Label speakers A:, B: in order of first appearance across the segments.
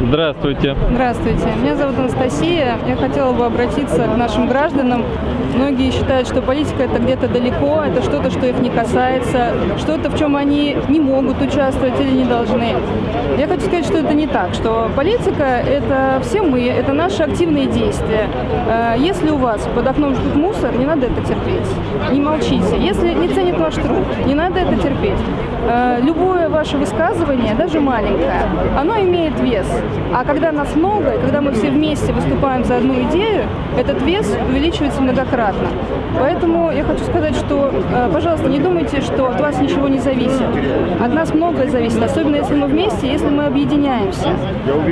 A: Здравствуйте.
B: Здравствуйте. Меня зовут Анастасия. Я хотела бы обратиться к нашим гражданам. Многие считают, что политика это где-то далеко, это что-то, что их не касается, что-то, в чем они не могут участвовать или не должны. Я хочу сказать, что это не так, что политика это все мы, это наши активные действия. Э, Если у вас под окном ждут мусор, не надо это терпеть. Не молчите. Если не ценят ваш труд, не надо это терпеть. Э, Любое ваше высказывание, даже маленькое, оно имеет вес. А когда нас много, и когда мы все вместе выступаем за одну идею, этот вес увеличивается многократно. Поэтому я хочу сказать, что, э, пожалуйста, не думайте, что от вас ничего не зависит. От нас многое зависит, особенно если мы вместе, если мы объединяемся.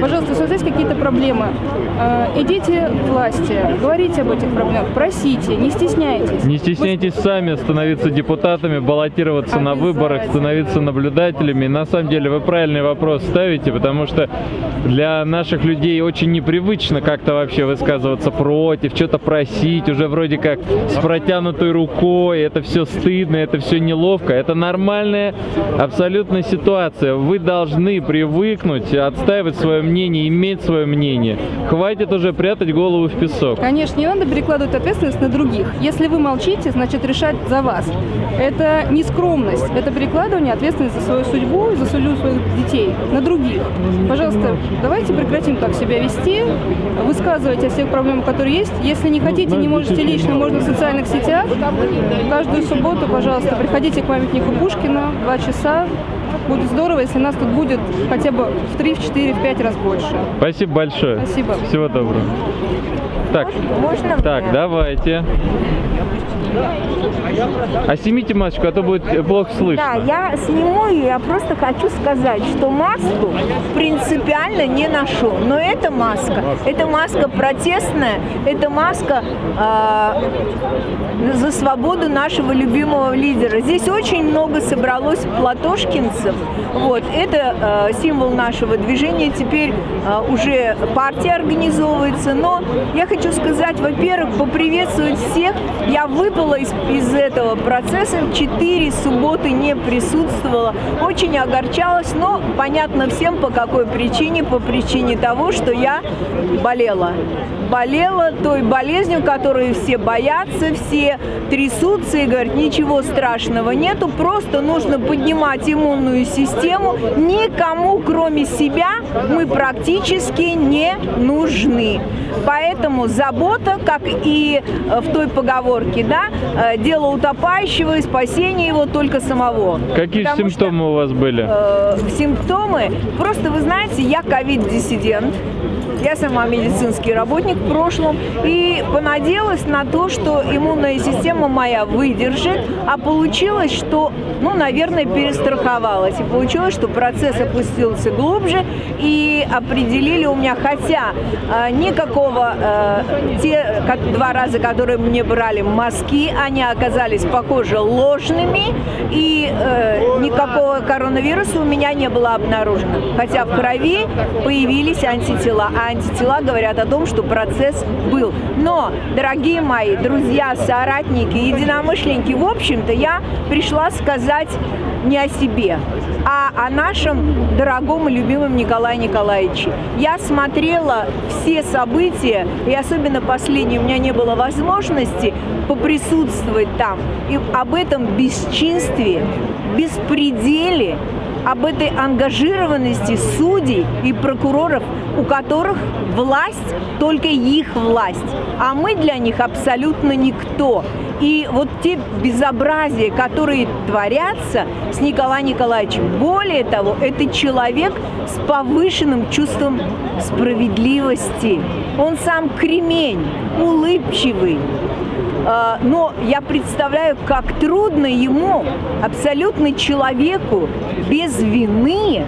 B: Пожалуйста, если у вас есть какие-то проблемы, э, идите к власти, говорите об этих проблемах, просите, не стесняйтесь.
A: Не стесняйтесь сами становиться депутатами, баллотироваться на выборах, становиться наблюдателями. На самом деле вы правильный вопрос ставите, потому что для наших людей очень непривычно как-то вообще высказываться против, что-то просить, уже вроде как с протянутой рукой, это все стыдно, это все неловко. Это нормальная абсолютно ситуация. Вы должны привыкнуть отстаивать свое мнение, иметь свое мнение. Хватит уже прятать голову в песок.
B: Конечно, не надо перекладывать ответственность на других. Если вы молчите, значит решать за вас. Это не скромность, это перекладывание ответственности за свою судьбу, за судьбу своих детей на других. Пожалуйста, давайте прекратим так себя вести, высказывайте о всех проблемах, которые есть. Если не хотите, не можете лично, можно в социальных сетях. Каждую субботу, пожалуйста, приходите к памятнику Пушкина, два часа. Будет здорово, если нас тут будет хотя бы в 3, в 4, в 5 раз больше.
A: Спасибо большое.
B: Спасибо.
A: Всего доброго. Так,
C: Можно
A: так,
C: мне?
A: давайте. А снимите масочку, а то будет плохо слышно.
C: Да, я сниму ее, я просто хочу сказать, что маску принципиально не ношу. Но эта маска, это маска протестная, это маска э, за свободу нашего любимого лидера. Здесь очень много собралось платошкинцев. Вот, это э, символ нашего движения. Теперь э, уже партия организовывается. Но я хочу сказать, во-первых, поприветствовать всех. Я выпала из, из этого процесса. Четыре субботы не присутствовала. Очень огорчалась, но понятно всем по какой причине. По причине того, что я болела. Болела той болезнью, которую все боятся, все трясутся и говорят, ничего страшного нету, просто нужно поднимать иммунную систему. Никому, кроме себя, мы практически не нужны. Поэтому забота, как и э, в той поговорке, да, э, дело утопающего и спасение его только самого.
A: Какие
C: Потому что,
A: симптомы у вас были?
C: э, симптомы. Просто вы знаете, я ковид-диссидент. Я сама медицинский работник в прошлом и понадеялась на то, что иммунная система моя выдержит, а получилось, что, ну, наверное, перестраховалась. И получилось, что процесс опустился глубже и определили у меня, хотя э, никакого, э, те как, два раза, которые мне брали мазки, они оказались, похоже, ложными, и э, никакого коронавируса у меня не было обнаружено. Хотя в крови появились антитела, а антитела говорят о том, что процесс был. Но, дорогие мои друзья, соратники, единомышленники, в общем-то, я пришла сказать не о себе, а о нашем дорогом и любимом Николае Николаевиче. Я смотрела все события, и особенно последние, у меня не было возможности поприсутствовать там. И об этом бесчинстве, беспределе, об этой ангажированности судей и прокуроров, у которых власть только их власть, а мы для них абсолютно никто. И вот те безобразия, которые творятся с Николаем Николаевичем, более того, это человек с повышенным чувством справедливости. Он сам кремень, улыбчивый, но я представляю, как трудно ему, абсолютно человеку, без вины,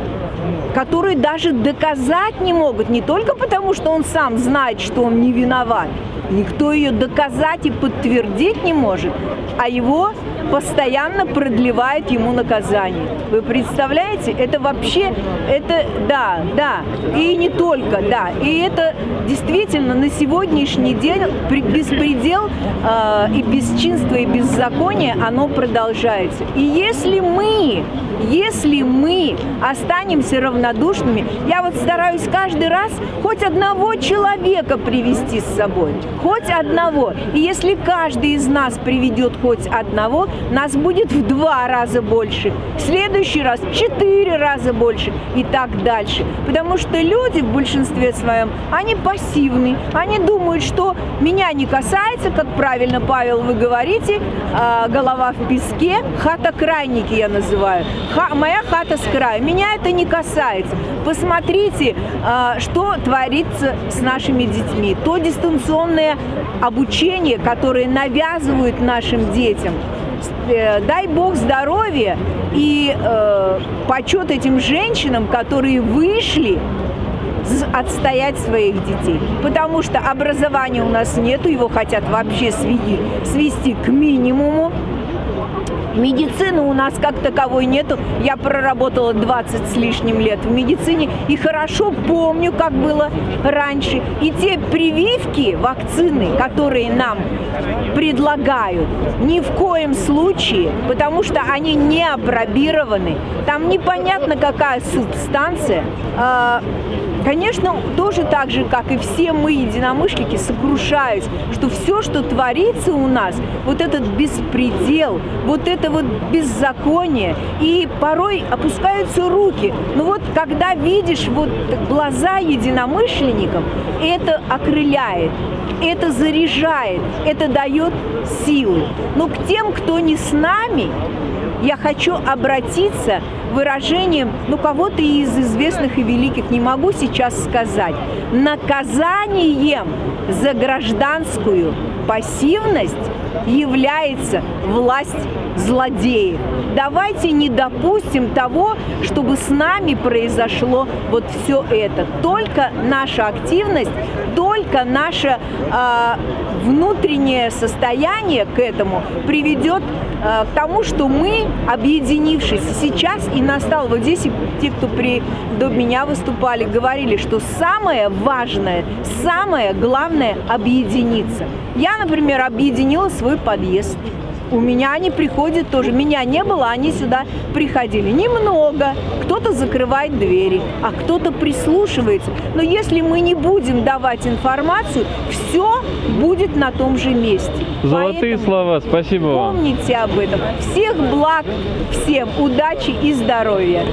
C: который даже доказать не могут, не только потому, что он сам знает, что он не виноват, никто ее доказать и подтвердить не может, а его постоянно продлевает ему наказание. Вы представляете? Это вообще, это, да, да, и не только, да, и это действительно на сегодняшний день беспредел э, и бесчинство и беззаконие, оно продолжается. И если мы, Если мы останемся равнодушными, я вот стараюсь каждый раз хоть одного человека привести с собой, хоть одного. И если каждый из нас приведет хоть одного, нас будет в два раза больше, в следующий раз в четыре раза больше и так дальше. Потому что люди в большинстве своем, они пассивны, они думают, что меня не касается, как правильно, Павел, вы говорите, э, голова в песке, хата крайники я называю. Ха, моя хата с края. Меня это не касается. Посмотрите, э, что творится с нашими детьми. То дистанционное обучение, которое навязывают нашим детям. Дай бог здоровья и э, почет этим женщинам, которые вышли отстоять своих детей. Потому что образования у нас нету, его хотят вообще свести, свести к минимуму. Медицины у нас как таковой нету. Я проработала 20 с лишним лет в медицине и хорошо помню, как было раньше. И те прививки, вакцины, которые нам предлагают, ни в коем случае, потому что они не опробированы. Там непонятно, какая субстанция. А, конечно, тоже так же, как и все мы, единомышленники, сокрушаюсь, что все, что творится у нас, вот этот беспредел, вот это вот беззаконие, и порой опускаются руки. Но вот когда видишь вот глаза единомышленникам, это окрыляет, это заряжает, это дает силы. Но к тем, кто не с нами, я хочу обратиться выражением, ну, кого-то из известных и великих, не могу сейчас сказать, наказанием за гражданскую пассивность является власть злодеев. Давайте не допустим того, чтобы с нами произошло вот все это. Только наша активность, только наше э, внутреннее состояние к этому приведет к тому, что мы, объединившись сейчас, и настал вот здесь, и те, кто при, до меня выступали, говорили, что самое важное, самое главное – объединиться. Я, например, объединила свой подъезд. У меня они приходят тоже. Меня не было, они сюда приходили. Немного. Кто-то закрывает двери, а кто-то прислушивается. Но если мы не будем давать информацию, все будет на том же месте.
A: Золотые Поэтому слова. Спасибо
C: вам. Помните об этом. Всех благ, всем удачи и здоровья.